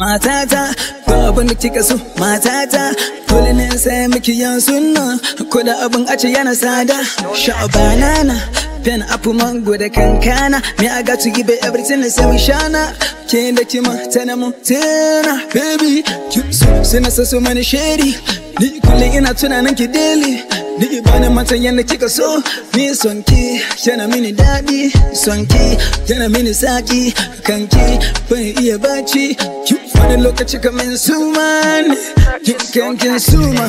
matata ko abin da kika so matata. Dole ne sai miki yan sunna ko da abin a ce yana sada. Sha banana pen apple mango da kankana. Me I got to give it everything sai mu shana ke da kima tana mu tana baby you so sai na so mani shady ni kullum ina tunanin ki daily. Ni ba na matan yadda kika so. Ni son ki yana mini daɗi son ki yana mini saki. Kan ki ban iya bacci ki wani lokaci kamar suma ne kin suma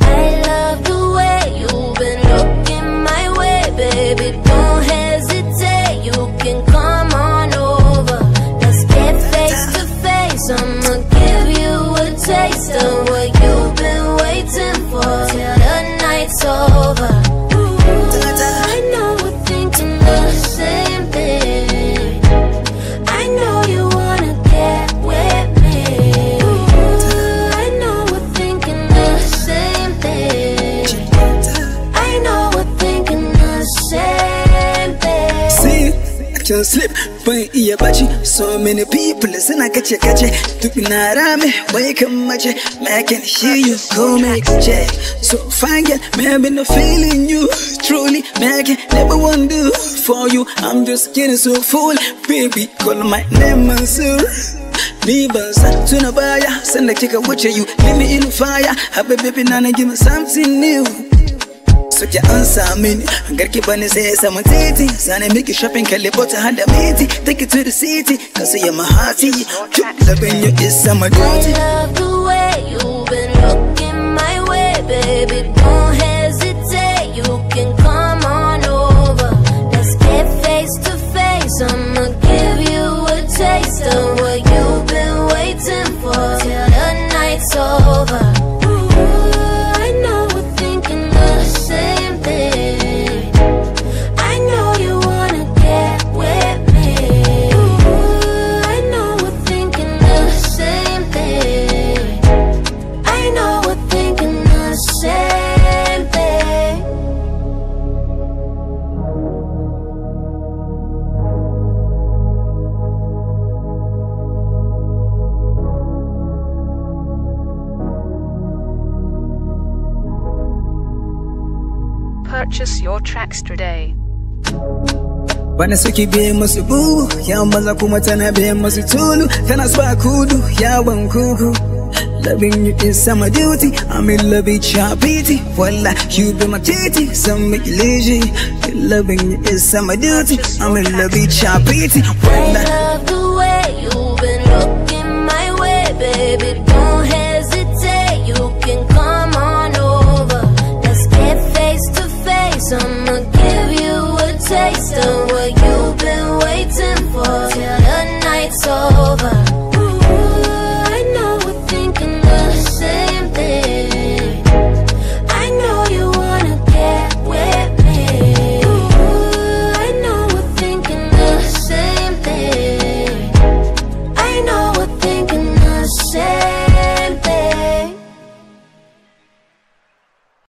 I love the way you've been looking my way, baby. Don't hesitate, you can come on over. Let's get face to face. I'ma give you a taste of what over. Can sleep ban iya bacci so many people suna kace kace duk na rame wai kan mace I can hear you call me kace so fine girl maybe no feeling you. Truly I can never do for you. I'm just getting so full. Baby call my name Mansur. Ni ban san tuna baya. Sanda kika wuce you leave me in the fire. Happy baby nana give me something new suke an sami ni garki bani sai ya samu titi sani miki shopping kalli bota hada miti take it to the city ka siya mahati labin you is sama I duty love the way you've been looking my way, baby. Don't hesitate, you can come on over. Let's get face to face. I'ma give you a taste of what you've been waiting for till the night's over. Purchase your tracks today. Bana suke biye masu bugu ya maza kuma tana biye masu tulu tana sa kudu yawon kuku. Loving you is summer duty I'm in love with your beauty. Voila, you be my kitty Some make you lazy. Loving you is summer duty I'm in love with your beauty. Voila. Love